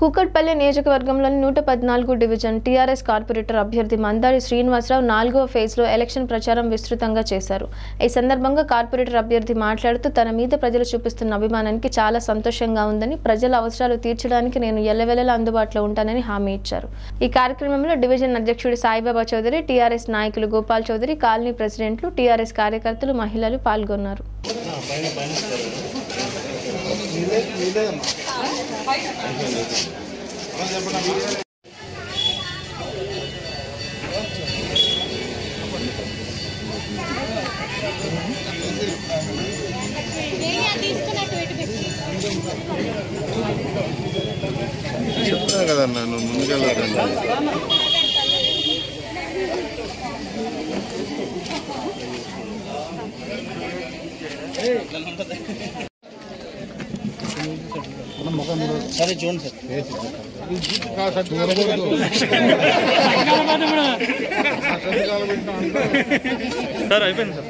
కూకట్పల్లి నియోజకవర్గంలోని నూట పద్నాలుగు డివిజన్ టీఆర్ఎస్ కార్పొరేటర్ అభ్యర్థి మందారి శ్రీనివాసరావు నాలుగో ఫేజ్లో ఎలక్షన్ ప్రచారం విస్తృతంగా చేశారు. ఈ సందర్భంగా కార్పొరేటర్ అభ్యర్థి మాట్లాడుతూ తన మీద ప్రజలు చూపిస్తున్న అభిమానానికి చాలా సంతోషంగా ఉందని ప్రజల అవసరాలు తీర్చడానికి నేను ఎల్లవెల్లలా అందుబాటులో ఉంటానని హామీ ఇచ్చారు. ఈ కార్యక్రమంలో డివిజన్ అధ్యక్షుడు సాయిబాబా చౌదరి టీఆర్ఎస్ నాయకులు గోపాల్ చౌదరి కాలనీ ప్రెసిడెంట్లు టీఆర్ఎస్ కార్యకర్తలు మహిళలు పాల్గొన్నారు. చెప్తున్నా కదా నన్ను ముందుకెళ్ళారండి సరే చూడండి సార్ సార్ అయిపోయింది సార్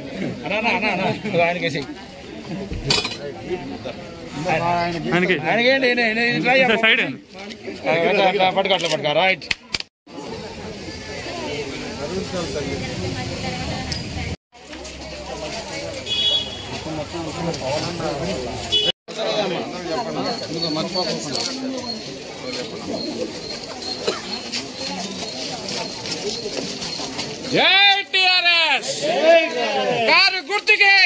అన్నా అన్నా అన్నా ఆయనకి వేసేయ్. ఆయనకి ఆయనకేంటి ఈయన- ఈయన ఇట్లా సార్ సైడ్ ఆ, అట్లా, అట్లా పట్టుకో అట్లా పట్టుకో రైట్ జై టిఆర్ఎస్! కారు గుర్తుకే!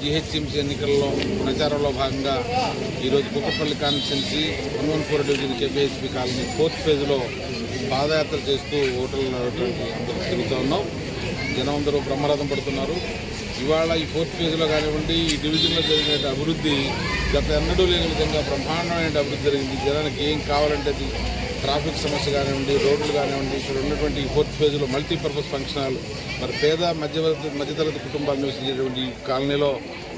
జిహెచ్ఎంసీ ఎన్నికల్లో ప్రచారంలో భాగంగా ఈరోజు Kukatpally constituency one one four division KPHB colony fourth ఫేజ్లో పాదయాత్ర చేస్తూ ఓటర్లు నడవడానికి అందరూ తిరుగుతూ ఉన్నాం. జనం అందరూ బ్రహ్మరథం పడుతున్నారు. ఇవాళ ఈ ఫోర్త్ ఫేజ్లో కానివ్వండి ఈ డివిజన్లో జరిగిన అభివృద్ధి గత ఎన్నడూ లేని విధంగా బ్రహ్మాండమైన అభివృద్ధి జరిగింది. జనానికి ఏం కావాలంటే అది ట్రాఫిక్ సమస్య కానివ్వండి రోడ్లు కానివ్వండి ఇక్కడ ఉన్నటువంటి ఈ ఫోర్త్ ఫేజ్లో మల్టీపర్పస్ ఫంక్షన్ హాల్ మరి పేద మధ్యవర్తి మధ్యతరగతి కుటుంబాలు నివసించేటువంటి ఈ కాలనీలో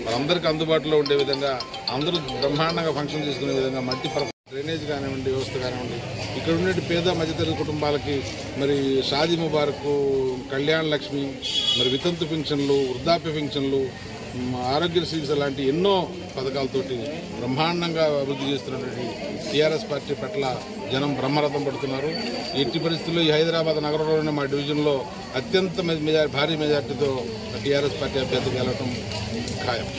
మనందరికీ అందుబాటులో ఉండే విధంగా అందరూ బ్రహ్మాండంగా ఫంక్షన్ చేసుకునే విధంగా మల్టీపర్పస్ డ్రైనేజ్ కానివ్వండి వ్యవస్థ కానివ్వండి ఇక్కడ ఉండే పేద మధ్యతరగతి కుటుంబాలకి మరి షాదీ ముబారక్ కళ్యాణ లక్ష్మి మరి వితంతు పింఛన్లు వృద్ధాప్య పింఛన్లు మ్, ఆరోగ్యశ్రీ లాంటి ఎన్నో పథకాలతోటి బ్రహ్మాండంగా అభివృద్ధి చేస్తున్నటువంటి టీఆర్ఎస్ పార్టీ పట్ల జనం బ్రహ్మరథం పడుతున్నారు. ఎట్టి పరిస్థితుల్లో ఈ హైదరాబాద్ నగరంలోనే మా డివిజన్లో అత్యంత మెజార్ భారీ మెజార్టీతో టీఆర్ఎస్ పార్టీ అభ్యర్థి గెలవటం ఖాయం.